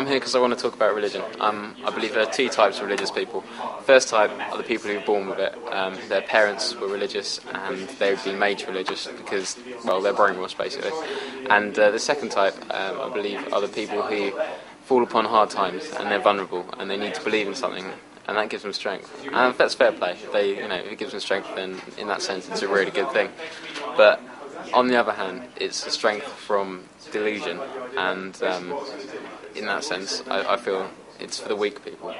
I'm here because I want to talk about religion. Um, I believe there are two types of religious people. First type are the people who are born with it. Um, their parents were religious and they've been made religious because, well, they're brainwashed basically. And uh, the second type, um, I believe, are the people who fall upon hard times and they're vulnerable and they need to believe in something and that gives them strength. And that's fair play. They, you know, if it gives them strength, then in that sense, it's a really good thing. But on the other hand, it's the strength from delusion, and um, in that sense, I, I feel it's for the weak people.